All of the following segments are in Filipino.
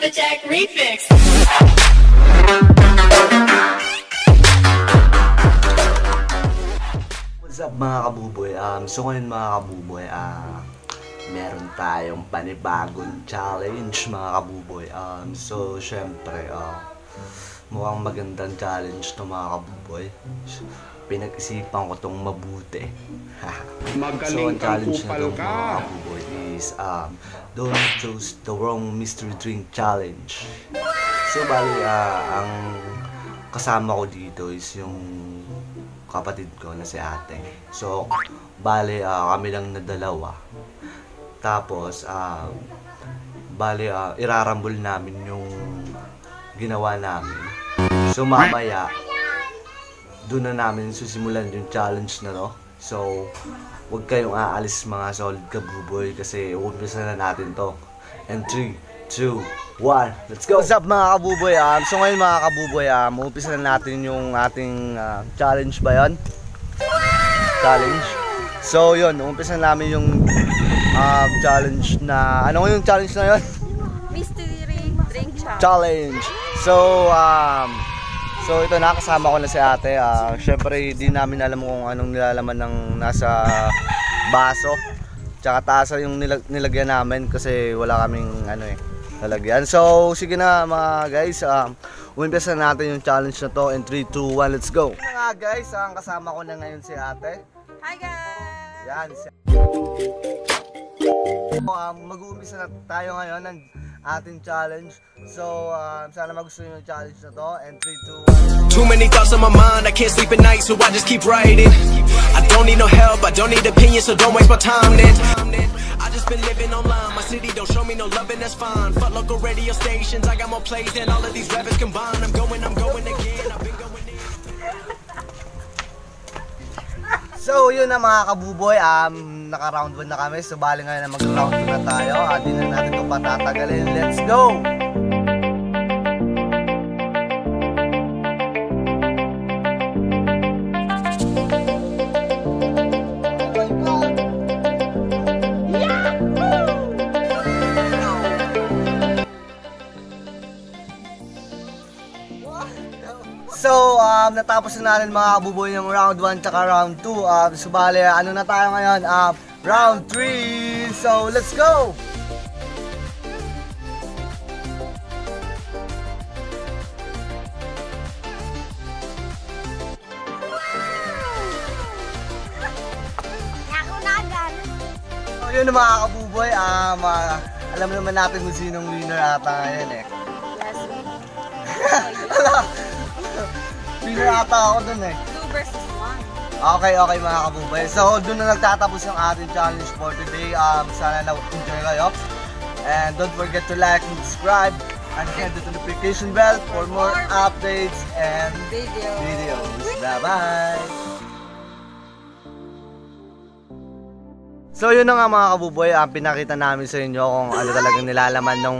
The Jack Refix. What's up mga kabuboy? Um, so ngayon mga kabuboy, ah, meron tayong panibagong challenge mga kabuboy. Um, so syempre, ah, mukhang magandang challenge to mga kabuboy. Pinag-isipan ko tong mabuti. so Magaling ang kang challenge na ka. mga kabuboy is um, don't choose the wrong mystery drink challenge. So bali, ah, ang kasama ko dito is yung kapatid ko na si ate. So, bale, ah, kami lang na dalawa. Tapos, ah, bale, ah, irarambol namin yung ginawa namin. So, mamaya, doon na namin susimulan yung challenge na to. So, huwag kayong aalis mga solid kabuboy kasi umpisa na natin to. And 3, 2, 1, let's go! What's up mga kabuboy? Um, so ngayon mga kabuboy, um, umpisa na natin yung ating ah, challenge ba yun? Challenge. So yun, umpisa na namin yung ah, challenge na, ano yung challenge na yun? Mystery drink challenge. challenge. So, um, so ito nakasama ko na si ate. Ah, Syempre, di namin alam kung anong nilalaman ng nasa baso. Tsaka tasa yung nilag- nilagyan namin kasi wala kaming ano eh, lalagyan. So, sige na mga guys. Um, umpisa na natin yung challenge na to. In 3, 2, 1, let's go! Na nga guys, ang kasama ko na ngayon si ate. Hi guys! Yan. Si um, mag-uumpisa na tayo ngayon ng ating challenge. So, um, sana magustuhan yung challenge na to. And 3, 2, 1. Too many thoughts on my mind, I can't sleep at night, so I just keep writing. I don't need no help, I don't need opinions, so don't waste my time then. I just been living online, my city don't show me no love, and that's fine. Fuck local radio stations, I got more plays than all of these rappers combined. I'm going, I'm going again, I've been going So, yun na mga kabuboy. Um, naka-round 1 na kami. So, bali ngayon na mag-round 2 na tayo. At di na natin ito patatagalin. Let's go! So, um, natapos na natin mga kabuboy yung round 1 tsaka round 2. Um, so, bali, ano na tayo ngayon? Um, round 3! So, let's go! Yun mga kabuboy. Um, ah, alam naman natin kung sinong winner ata ngayon eh. Last week. Winner ata ako dun eh. 2 versus 1. Okay, okay mga kabuboy. So, doon na nagtatapos ang ating challenge for today. Um, sana na-enjoy kayo. And don't forget to like and subscribe. And hit the notification bell for more updates and Video. videos. Bye-bye! So yun na nga mga kabuboy, ang pinakita namin sa inyo kung ano talagang nilalaman ng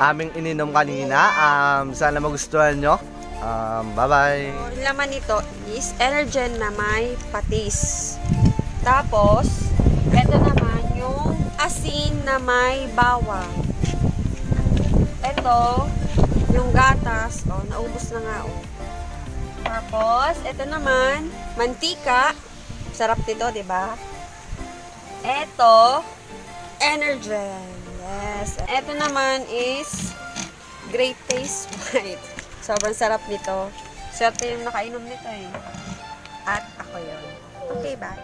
aming ininom kanina. Um, sana magustuhan nyo. Um, bye-bye! Ang laman nito is Energen na may patis. Tapos, ito naman yung asin na may bawang. Ito, yung gatas. Oh, naubos na nga oh. Tapos, ito naman, mantika. Sarap nito, di ba? Ito, Energen. Yes. Ito naman is Great Taste White. Sobrang sarap nito. Swerte yung nakainom nito eh. At ako yun. Okay, bye.